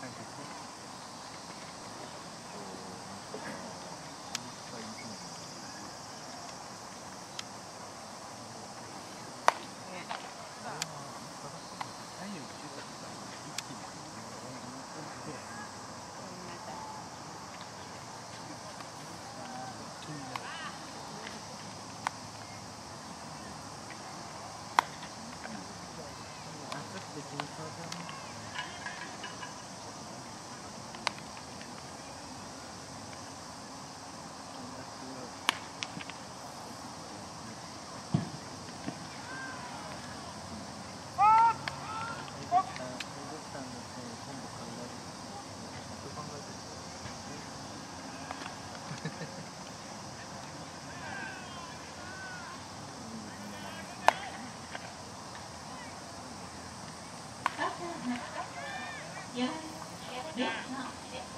Thank you. 3、2、